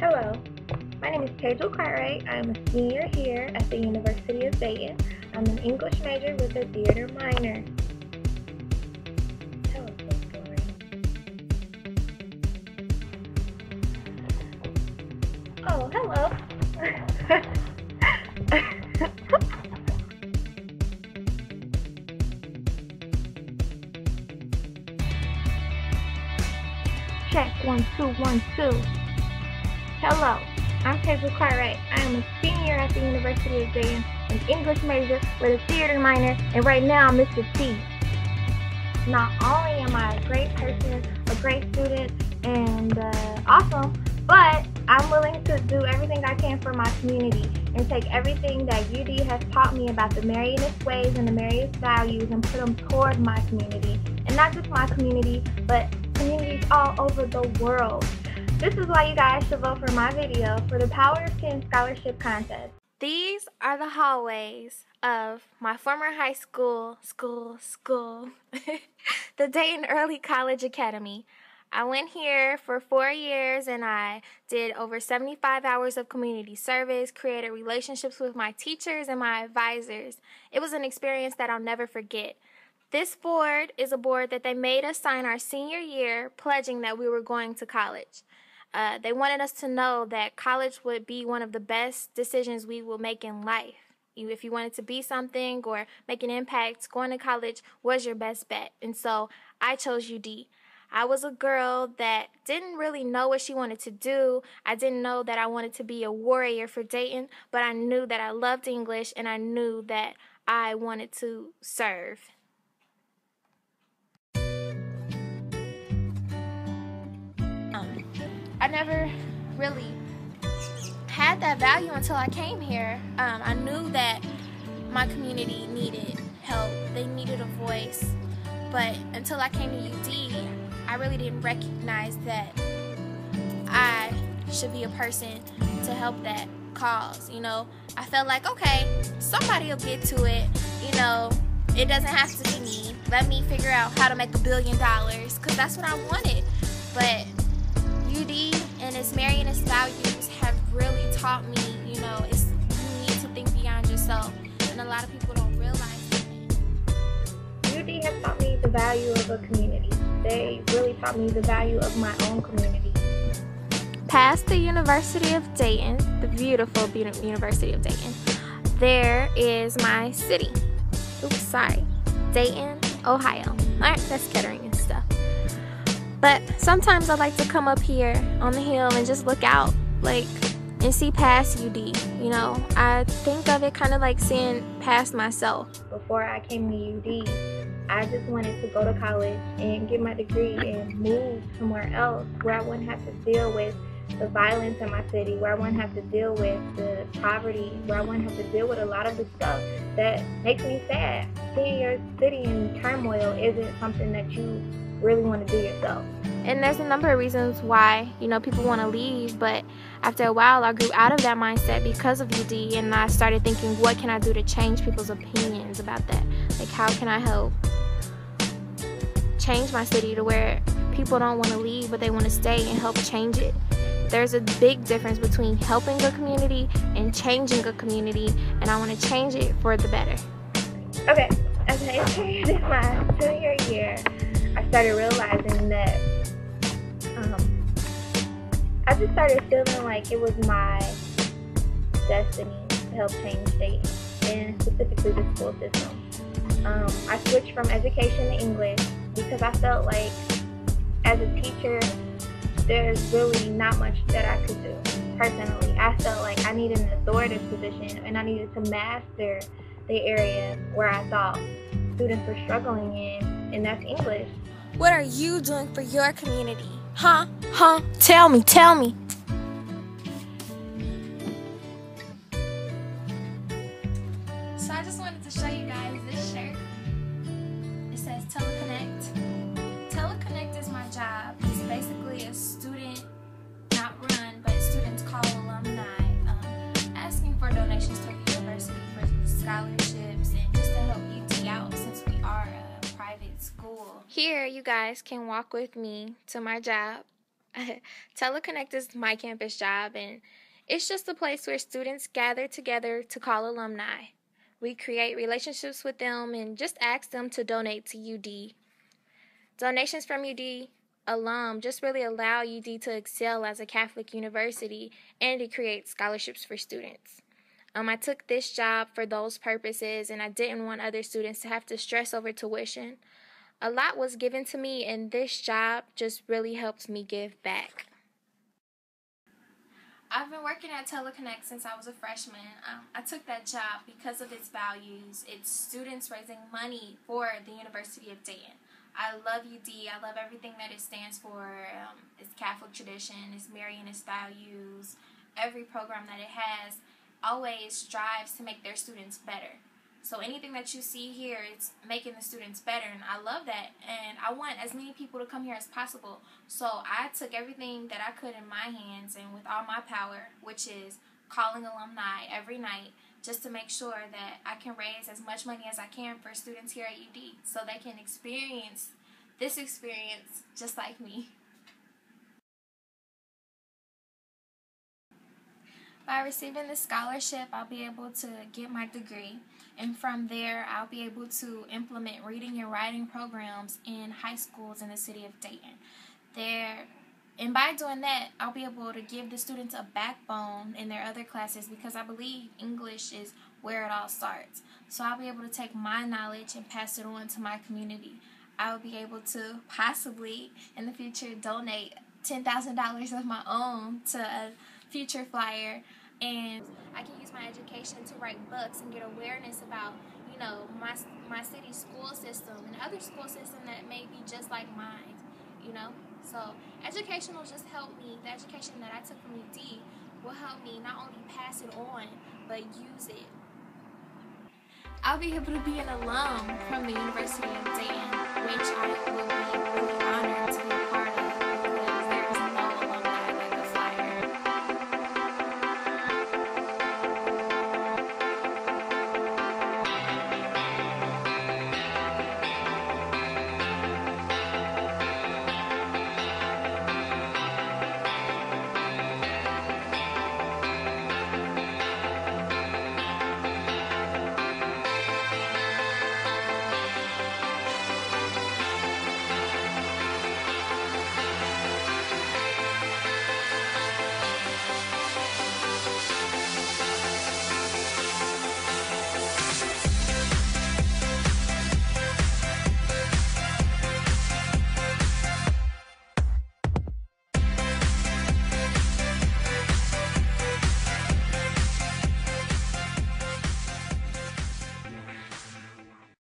Hello, my name is Te'Jal Cartwright. I am a senior here at the University of Dayton. I'm an English major with a theater minor. Tell us story. Oh, hello. Check one, two, one, two. Hello, I'm Te'Jal Cartwright. I am a senior at the University of Dayton, an English major with a theater minor, and right now I'm Mr. T. Not only am I a great person, a great student, and uh, awesome, but I'm willing to do everything I can for my community and take everything that UD has taught me about the Marianist ways and the Marianist values and put them toward my community. And not just my community, but communities all over the world. This is why you guys should vote for my video for the Power of 10 Scholarship Contest. These are the hallways of my former high school, school, school, the Dayton Early College Academy. I went here for four years and I did over 75 hours of community service, created relationships with my teachers and my advisors. It was an experience that I'll never forget. This board is a board that they made us sign our senior year, pledging that we were going to college. Uh, they wanted us to know that college would be one of the best decisions we will make in life. If you wanted to be something or make an impact, going to college was your best bet. And so I chose UD. I was a girl that didn't really know what she wanted to do. I didn't know that I wanted to be a warrior for Dayton, but I knew that I loved English and I knew that I wanted to serve. Um, I never really had that value until I came here. Um, I knew that my community needed help, they needed a voice. But until I came to UD, I really didn't recognize that I should be a person to help that cause. You know, I felt like, okay, somebody will get to it. You know, it doesn't have to be me. Let me figure out how to make a billion dollars because that's what I wanted. But UD and its Marianist values have really taught me, you know, it's you need to think beyond yourself, and a lot of people don't has taught me the value of a community. They really taught me the value of my own community. Past the University of Dayton, the beautiful be- University of Dayton, there is my city. Oops, sorry, Dayton, Ohio. All right, that's Kettering and stuff. But sometimes I like to come up here on the hill and just look out, like, and see past UD. You know, I think of it kind of like seeing past myself. Before I came to UD, I just wanted to go to college and get my degree and move somewhere else where I wouldn't have to deal with the violence in my city, where I wouldn't have to deal with the poverty, where I wouldn't have to deal with a lot of the stuff that makes me sad. Seeing your city in turmoil isn't something that you really want to do yourself. And there's a number of reasons why, you know, people want to leave, but after a while I grew out of that mindset because of UD and I started thinking what can I do to change people's opinions about that? Like how can I help change my city to where people don't want to leave but they want to stay and help change it. There's a big difference between helping a community and changing a community and I want to change it for the better. Okay, as I entered my junior year, I started realizing that um, I just started feeling like it was my destiny to help change Dayton and specifically the school system. Um, I switched from education to English because I felt like as a teacher, there's really not much that I could do personally. I felt like I needed an authoritative position and I needed to master the area where I thought students were struggling in, and that's English. What are you doing for your community? Huh? Huh? Tell me, tell me. Here, you guys can walk with me to my job. Teleconnect is my campus job, and it's just a place where students gather together to call alumni. We create relationships with them and just ask them to donate to UD. Donations from UD alum just really allow UD to excel as a Catholic university and to create scholarships for students. Um, I took this job for those purposes, and I didn't want other students to have to stress over tuition. A lot was given to me, and this job just really helps me give back. I've been working at Teleconnect since I was a freshman. Um, I took that job because of its values. It's students raising money for the University of Dayton. I love UD. I love everything that it stands for. Um, its Catholic tradition, its Marianist values, every program that it has always strives to make their students better. So anything that you see here, it's making the students better, and I love that. And I want as many people to come here as possible. So I took everything that I could in my hands and with all my power, which is calling alumni every night, just to make sure that I can raise as much money as I can for students here at UD, so they can experience this experience just like me. By receiving the scholarship, I'll be able to get my degree, and from there, I'll be able to implement reading and writing programs in high schools in the city of Dayton. There, and by doing that, I'll be able to give the students a backbone in their other classes because I believe English is where it all starts. So I'll be able to take my knowledge and pass it on to my community. I'll be able to possibly in the future donate $10,000 of my own to a future flyer and I can use my education to write books and get awareness about you know my my city school system and other school system that may be just like mine you know? So education will just help me. The education that I took from UD will help me not only pass it on but use it. I'll be able to be an alum from the University of Dayton which I will be really honored to